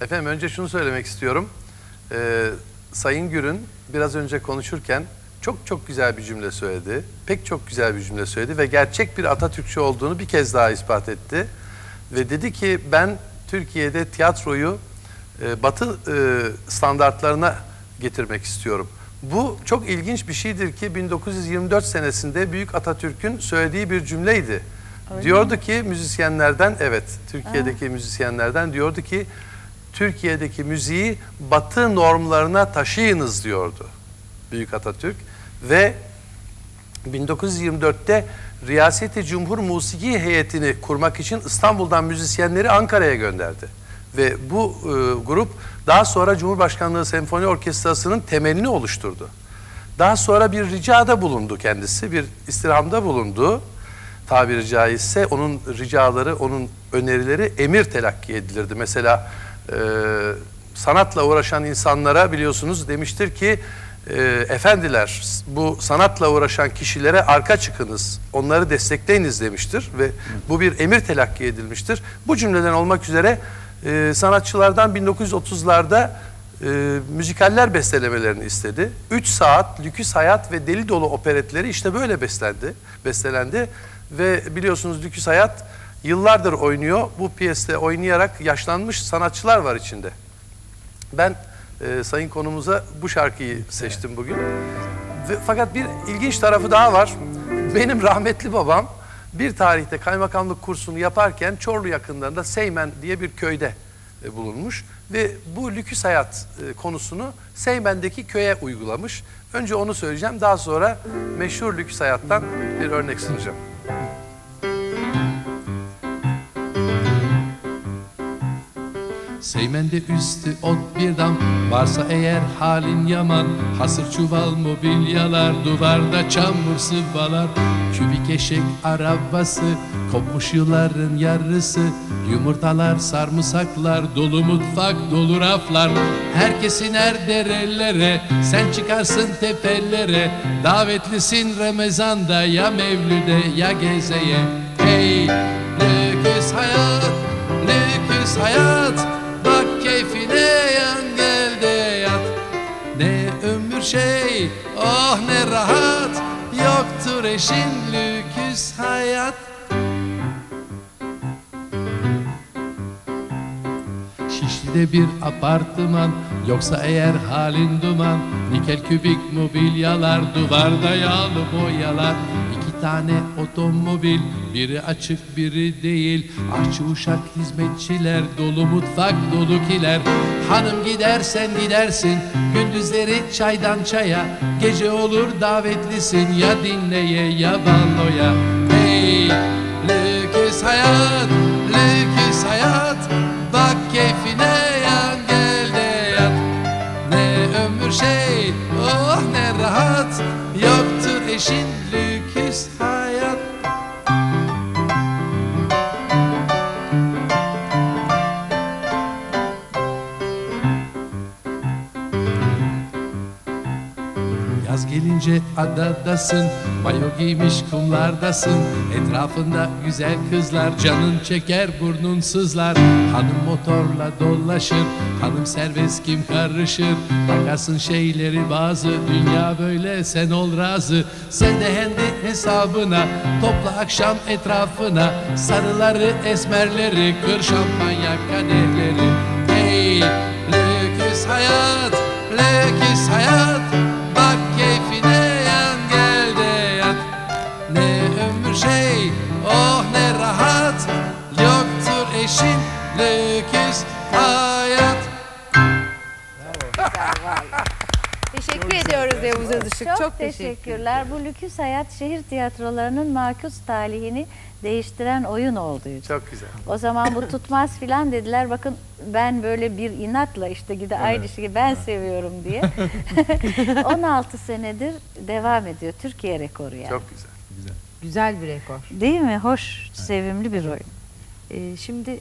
Efendim önce şunu söylemek istiyorum. Ee, Sayın Gür'ün biraz önce konuşurken çok çok güzel bir cümle söyledi. Pek çok güzel bir cümle söyledi ve gerçek bir Atatürkçü olduğunu bir kez daha ispat etti. Ve dedi ki ben Türkiye'de tiyatroyu e, Batı e, standartlarına getirmek istiyorum. Bu çok ilginç bir şeydir ki 1924 senesinde Büyük Atatürk'ün söylediği bir cümleydi. diyordu ki müzisyenlerden evet Türkiye'deki müzisyenlerden diyordu ki Türkiye'deki müziği Batı normlarına taşıyınız diyordu Büyük Atatürk ve 1924'te Riyaseti Cumhur Musiki heyetini kurmak için İstanbul'dan müzisyenleri Ankara'ya gönderdi. Ve bu e, grup daha sonra Cumhurbaşkanlığı Senfoni Orkestrası'nın temelini oluşturdu. Daha sonra bir ricada bulundu kendisi, bir istirhamda bulundu. Tabiri caizse onun ricaları, onun önerileri emir telakki edilirdi. Mesela e, sanatla uğraşan insanlara biliyorsunuz demiştir ki e, efendiler bu sanatla uğraşan kişilere arka çıkınız, onları destekleyiniz demiştir ve bu bir emir telakki edilmiştir. Bu cümleden olmak üzere e, sanatçılardan 1930'larda e, müzikaller bestelemelerini istedi. 3 saat Lüküs Hayat ve Deli Dolu operetleri işte böyle beslendi, bestelendi ve biliyorsunuz Lüküs Hayat yıllardır oynuyor. Bu piyeste oynayarak yaşlanmış sanatçılar var içinde. Ben e, sayın konumuza bu şarkıyı seçtim bugün. Ve, fakat bir ilginç tarafı daha var. Benim rahmetli babam bir tarihte kaymakamlık kursunu yaparken Çorlu yakınlarında Seymen diye bir köyde e, bulunmuş ve bu lüküs hayat e, konusunu Seymen'deki köye uygulamış. Önce onu söyleyeceğim daha sonra meşhur lüküs hayattan bir örnek sunacağım. Seymen'de üstü ot bir dam. Varsa eğer halin yaman Hasır çuval mobilyalar Duvarda çamur sıvalar. Kübik eşek arabası Kopmuş yılların yarısı. Yumurtalar sarımsaklar Dolu mutfak dolu raflar. Herkesin er derelere Sen çıkarsın tepelere. Davetlisin Ramazan'da Ya Mevlüde ya gezeye Hey lüküs hayat Lüküs hayat şey oh ne rahat Yoktur eşin lüküs hayat. Şişli'de bir apartman Yoksa eğer halin duman Nikel kübik mobilyalar Duvarda yağlı boyalar tane otomobil. Biri açık biri değil. Aşçı uşak hizmetçiler Dolu mutfak dolu kiler. Hanım gidersen gidersin Gündüzleri çaydan çaya. Gece olur davetlisin Ya dinleye ya balloya Hey lüküs hayat Lüküs hayat. Bak keyfine yan gel de yat. Ne ömür şey oh ne rahat. Yoktur eşin lüküs Yaz gelince adadasın Mayo giymiş kumlardasın. Etrafında güzel kızlar Canın çeker burnun sızlar. Hanım motorla dolaşır Hanım serbest kim karışır? Bakarsın şeyleri bazı Dünya böyle sen ol razı. Sen de kendi hesabına Topla akşam etrafına. Sarıları esmerleri Kır şampanya kadehleri ömür şey oh ne rahat Yoktur eşin lüküs hayat Teşekkür ediyoruz Yavuz Özışık. Çok, Çok, teşekkür. teşekkürler. Bu lüküs hayat şehir tiyatrolarının makus talihini değiştiren oyun olduydu. Çok güzel. O zaman bu tutmaz filan dediler. Bakın ben böyle bir inatla işte gide aynı şeyi ben seviyorum diye. 16 senedir devam ediyor. Türkiye rekoru yani. Çok güzel. Güzel bir rekor. Değil mi? Hoş, sevimli bir oyun. Ee, şimdi